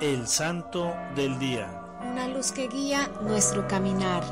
El Santo del Día. Una luz que guía nuestro caminar.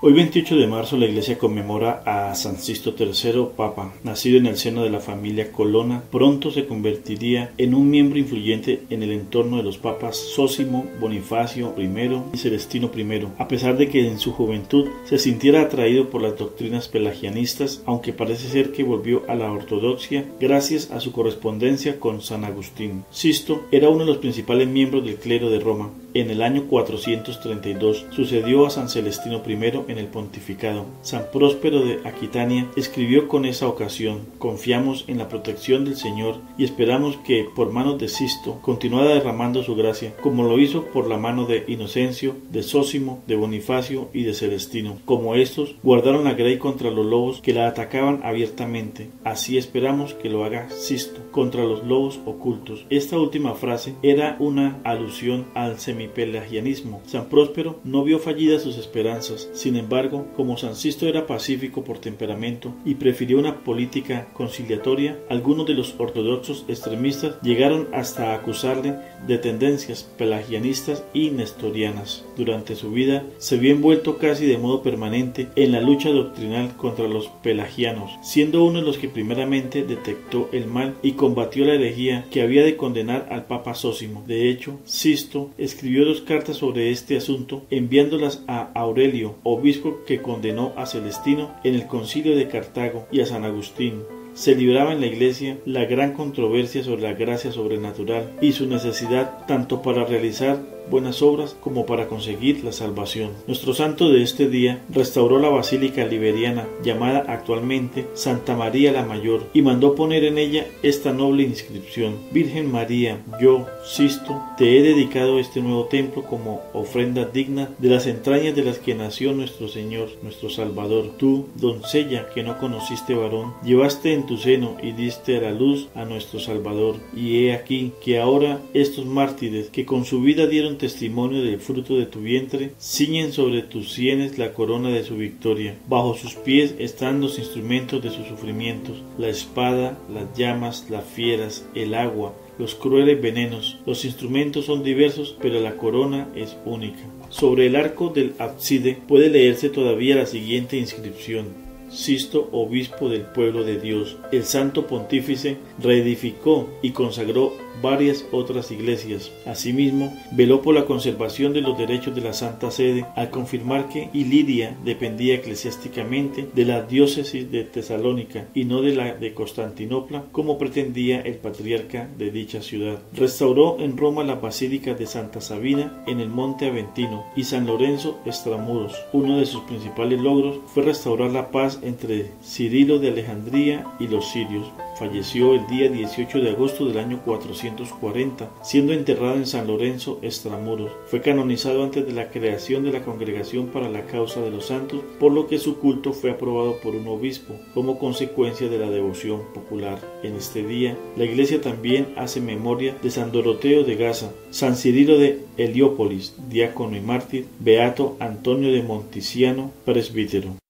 Hoy 28 de marzo la iglesia conmemora a San Sisto III, Papa. Nacido en el seno de la familia Colonna, pronto se convertiría en un miembro influyente en el entorno de los papas Sósimo, Bonifacio I y Celestino I, a pesar de que en su juventud se sintiera atraído por las doctrinas pelagianistas, aunque parece ser que volvió a la ortodoxia gracias a su correspondencia con San Agustín. Sisto era uno de los principales miembros del clero de Roma. En el año 432 sucedió a San Celestino I en el pontificado. San Próspero de Aquitania escribió con esa ocasión, confiamos en la protección del Señor y esperamos que por manos de Sisto continuara derramando su gracia, como lo hizo por la mano de Inocencio, de Sósimo, de Bonifacio y de Celestino. Como estos guardaron la grey contra los lobos que la atacaban abiertamente, así esperamos que lo haga Sisto contra los lobos ocultos. Esta última frase era una alusión al semipelagianismo. San Próspero no vio fallidas sus esperanzas, sin embargo, como San Sisto era pacífico por temperamento y prefirió una política conciliatoria, algunos de los ortodoxos extremistas llegaron hasta acusarle de tendencias pelagianistas y nestorianas. Durante su vida se vio envuelto casi de modo permanente en la lucha doctrinal contra los pelagianos, siendo uno de los que primeramente detectó el mal y combatió la herejía que había de condenar al Papa Sósimo. De hecho, Sisto escribió dos cartas sobre este asunto, enviándolas a Aurelio, obispo que condenó a Celestino en el concilio de Cartago y a San Agustín se libraba en la iglesia la gran controversia sobre la gracia sobrenatural y su necesidad tanto para realizar buenas obras como para conseguir la salvación. Nuestro santo de este día restauró la basílica liberiana llamada actualmente Santa María la Mayor y mandó poner en ella esta noble inscripción Virgen María, yo, Sisto, te he dedicado este nuevo templo como ofrenda digna de las entrañas de las que nació nuestro Señor, nuestro Salvador. Tú, doncella que no conociste varón, llevaste en tu seno y diste la luz a nuestro Salvador. Y he aquí que ahora estos mártires que con su vida dieron testimonio del fruto de tu vientre, ciñen sobre tus sienes la corona de su victoria. Bajo sus pies están los instrumentos de sus sufrimientos, la espada, las llamas, las fieras, el agua, los crueles venenos. Los instrumentos son diversos, pero la corona es única. Sobre el arco del ábside puede leerse todavía la siguiente inscripción. Sisto, obispo del pueblo de Dios. El santo pontífice reedificó y consagró varias otras iglesias. Asimismo, veló por la conservación de los derechos de la Santa Sede al confirmar que Iliria dependía eclesiásticamente de la diócesis de Tesalónica y no de la de Constantinopla como pretendía el patriarca de dicha ciudad. Restauró en Roma la Basílica de Santa Sabina en el Monte Aventino y San Lorenzo Estramuros. Uno de sus principales logros fue restaurar la paz entre Cirilo de Alejandría y los sirios. Falleció el día 18 de agosto del año 440, siendo enterrado en San Lorenzo Estramuros. Fue canonizado antes de la creación de la Congregación para la Causa de los Santos, por lo que su culto fue aprobado por un obispo, como consecuencia de la devoción popular. En este día, la Iglesia también hace memoria de San Doroteo de Gaza, San Cirilo de Heliópolis, diácono y mártir, Beato Antonio de Monticiano, presbítero.